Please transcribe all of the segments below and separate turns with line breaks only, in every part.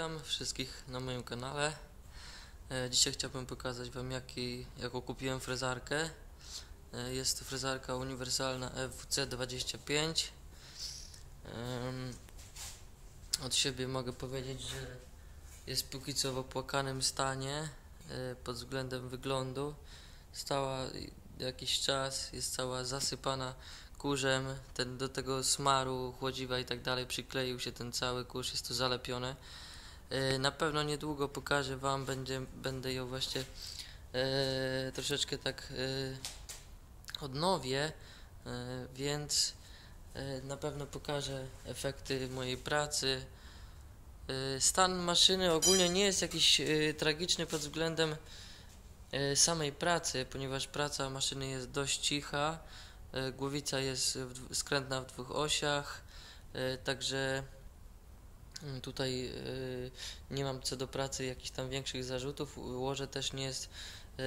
Witam wszystkich na moim kanale. E, Dzisiaj chciałbym pokazać Wam jaki, jaką kupiłem frezarkę. E, Jest to frezarka uniwersalna FWC25. Em, Od siebie mogę powiedzieć, że jest póki co w opłakanym stanie e, pod względem wyglądu. Stała jakiś czas, jest cała zasypana kurzem, ten do tego smaru, chłodziwa i tak dalej przykleił się ten cały kurz, jest to zalepione. E, Na pewno niedługo pokażę Wam, będzie, będę ją właśnie e, troszeczkę tak e, odnowię, e, więc na pewno pokażę efekty mojej pracy. Stan maszyny ogólnie nie jest jakiś tragiczny pod względem samej pracy, ponieważ praca maszyny jest dość cicha. Głowica jest w, skrętna w dwóch osiach, także tutaj e, nie mam co do pracy jakichś tam większych zarzutów. Łoże też nie jest e,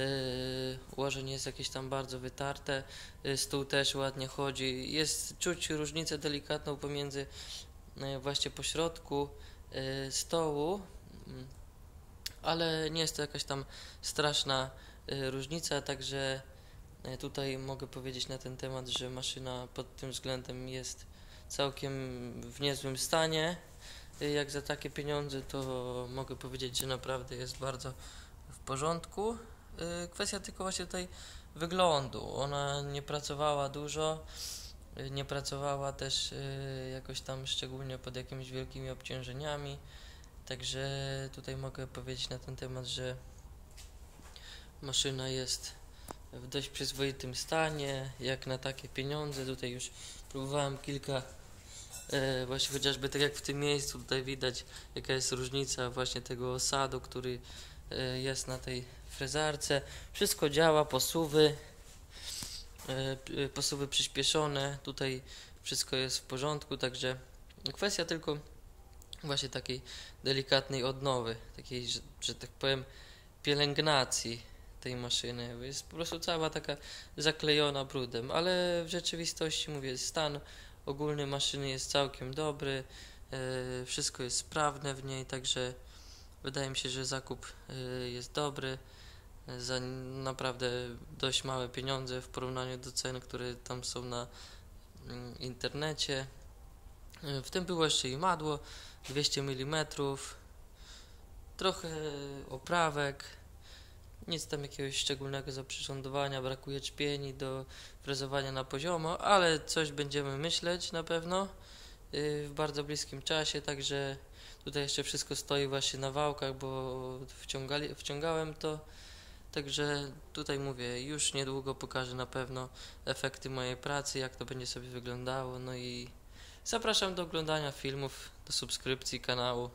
łoże nie jest jakieś tam bardzo wytarte. E, Stół też ładnie chodzi. Jest czuć różnicę delikatną pomiędzy właśnie pośrodku stołu, mm, ale nie jest to jakaś tam straszna różnica, także Tutaj mogę powiedzieć na ten temat, że maszyna pod tym względem jest całkiem w niezłym stanie. E, Jak za takie pieniądze, to mogę powiedzieć, że naprawdę jest bardzo w porządku. E, Kwestia tylko właśnie tutaj wyglądu. Ona nie pracowała dużo, e, nie pracowała też jakoś tam szczególnie pod jakimiś wielkimi obciążeniami. Także tutaj mogę powiedzieć na ten temat, że maszyna jest w dość przyzwoitym stanie, jak na takie pieniądze. Tutaj już próbowałem kilka, właśnie chociażby tak jak w tym miejscu, tutaj widać jaka jest różnica właśnie tego osadu, który e, jest na tej frezarce. Wszystko działa, posuwy, e, e, posuwy przyspieszone, tutaj wszystko jest w porządku, także kwestia tylko właśnie takiej delikatnej odnowy, takiej, że, że tak powiem, pielęgnacji tej maszyny. Jest po prostu cała taka zaklejona brudem, ale w rzeczywistości mówię, stan ogólny maszyny jest całkiem dobry, e, wszystko jest sprawne w niej, także wydaje mi się, że zakup e, jest dobry. Za naprawdę dość małe pieniądze w porównaniu do cen, które tam są na mm, internecie. E, W tym było jeszcze i madło 200 mm, trochę oprawek, nic tam jakiegoś szczególnego zaprzyrządowania, brakuje czpieni do frezowania na poziomo, ale coś będziemy myśleć na pewno yy, w bardzo bliskim czasie, także tutaj jeszcze wszystko stoi właśnie na wałkach, bo wciągali, wciągałem to, także tutaj mówię, już niedługo pokażę na pewno efekty mojej pracy, jak to będzie sobie wyglądało, no i zapraszam do oglądania filmów, do subskrypcji kanału.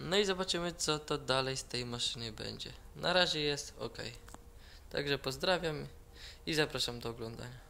No i zobaczymy, co to dalej z tej maszyny będzie. Na razie jest ok. Także pozdrawiam i zapraszam do oglądania.